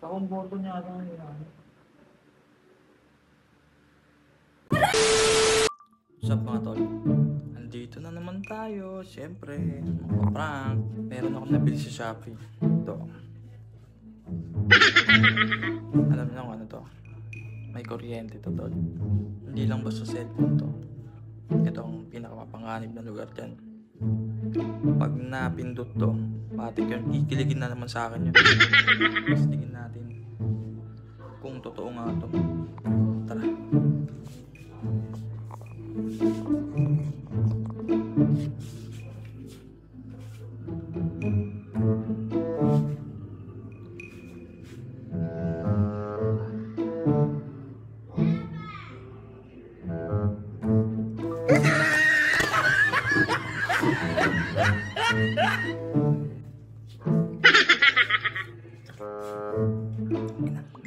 Takong boto niya ata yan. What's up mga tol? Andito na naman tayo, syempre, mga prank. Meron akong nabili sa Shopee. Ito. Alam niyo kung ano to? May kuryente to tol. Hindi lang basta cellphone to. Ito ang pinakamapanganib na lugar dyan. Pag napindot to, patik yun, kikiligin na naman sa akin yun. Tapos tingin natin kung totoo nga to. Tara.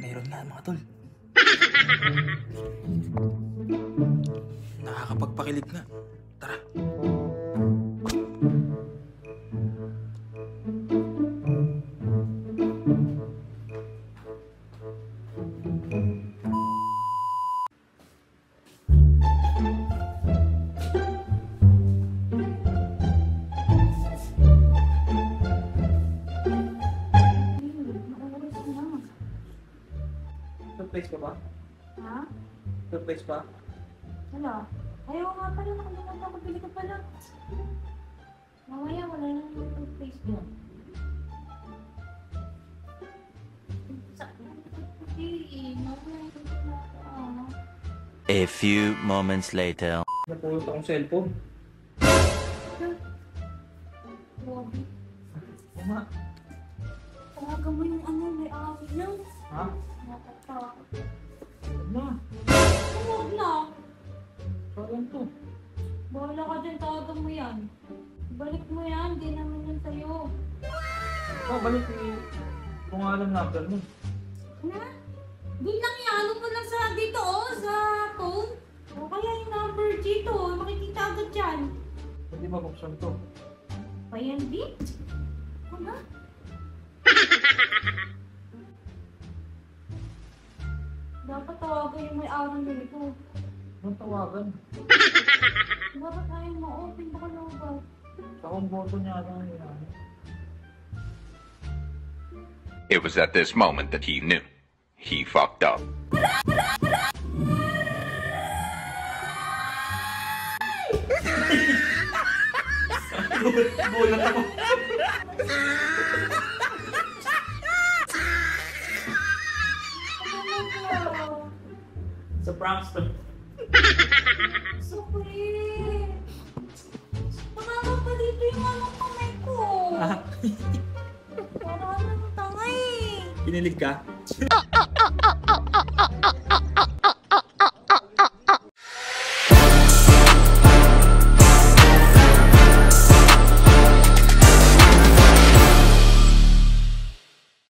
Meron na mga tol. Nakakapagpakilig na. Tara. Surprise ka ba? Ha? Surprise pa? Wala. Ayaw nga pala, nakalimutan ako, bili ko pala. Mamaya, wala na yung toothpaste yung ah. A few moments later. Napulot akong cellphone. Grabe. Tama. Tawagan mo yung ano, may awit na. Ha? Nakatakot. Na. Huwag na. Parang to. Bahala ka dyan, tawagan mo yan. Balik mo yan, di naman yan sa'yo. Oh, balik eh. Kung alam number mo. Na? Doon lang yan, ano mo lang sa dito oh, sa phone. O kaya yung number dito, makikita agad dyan. Pwede ba buksan to? Pa yan, di? Ano? Dapat tawagan yung may araw nito. Anong tawagan? Dapat ayaw ma-open baka na ba? Takong boto niya ata yan. Ah. It was at this moment that he knew. He fucked up. Bulat ako. Sa prankster. So sweet! Tumama pa dito yung ano kamay ko. Para ano tanga eh. Kinilig ka?